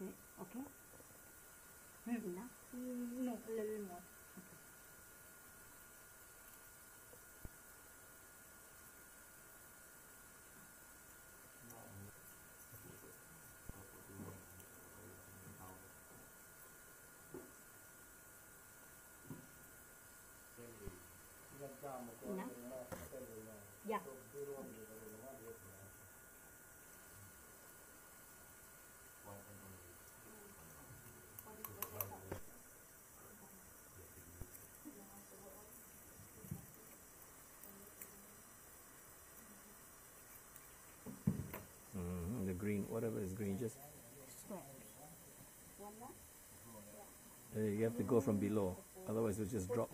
Is it okay? Enough? Mm, No, a little more. Enough? Yeah. Mhm, The green, whatever is green, just uh, you have to go from below, otherwise it'll just drop.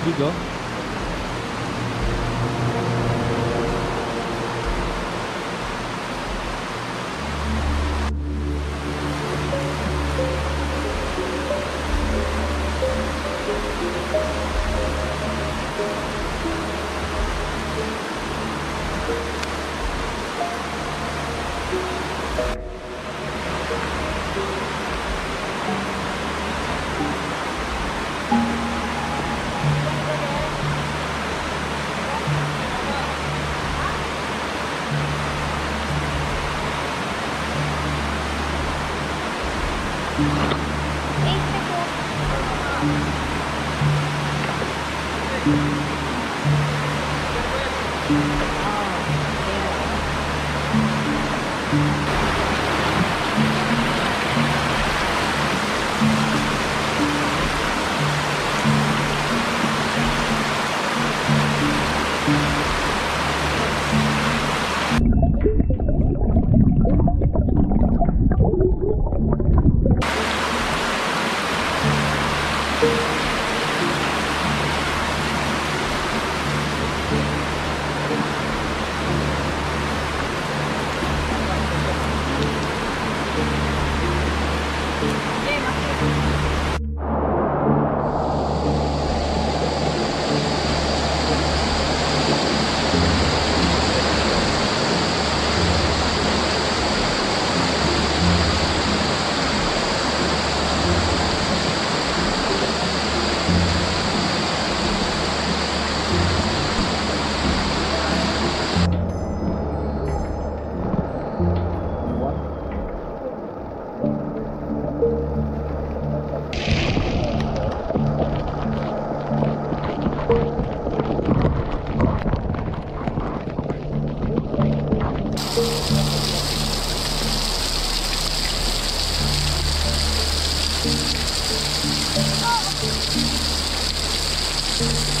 You go. Oh, Here you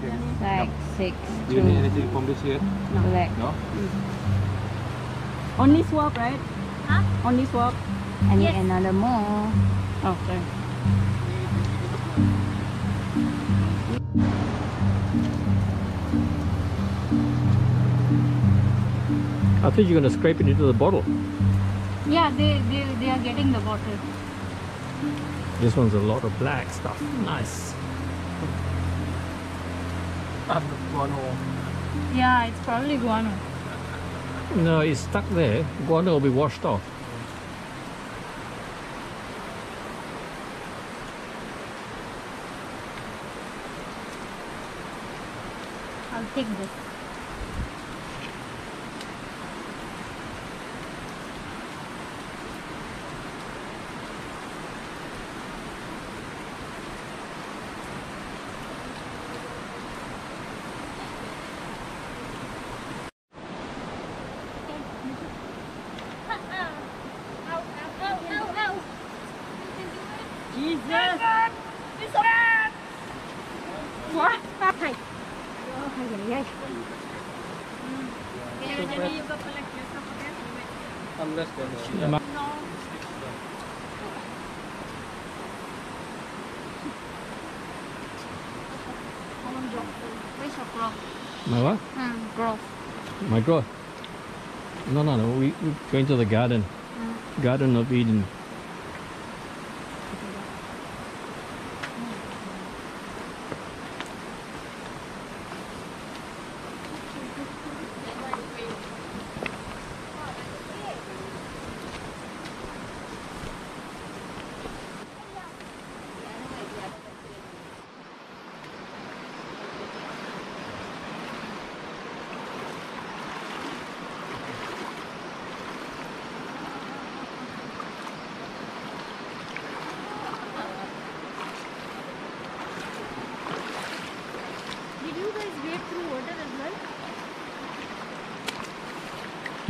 go. Rajani. Like six Do you need anything from this here? No. black. No? Only swap, right? Huh? Only swap. I need Yes. another more. Oh, sorry. I think you're going to scrape it into the bottle. Yeah, they, they, they are getting the bottle. This one's a lot of black stuff. Nice. Yeah, it's probably guano. No, it's stuck there. Guano will be washed off. I'll take this. Jesus! What? Ay. Ay, ay, ay. Unless there's Where's your glove? My what? Hmm, glove. My growth. No, no, no. We, we're going to the garden. Garden of Eden.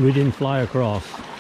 We didn't fly across.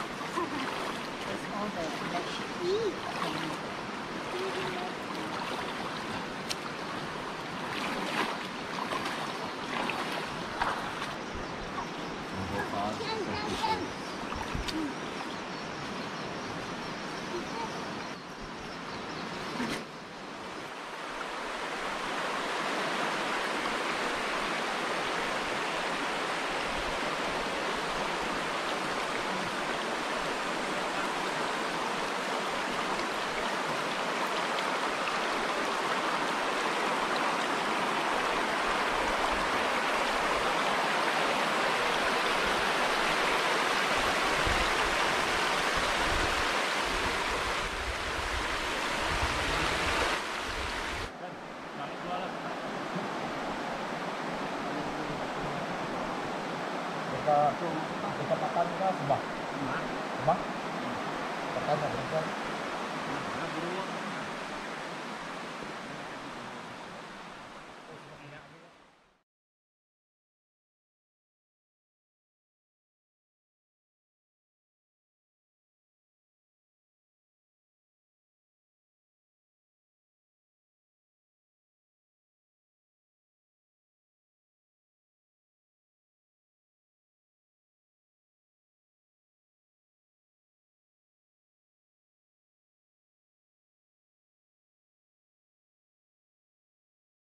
Kita tak tanya lah sebab. Sebab? Pertanyaan berikut.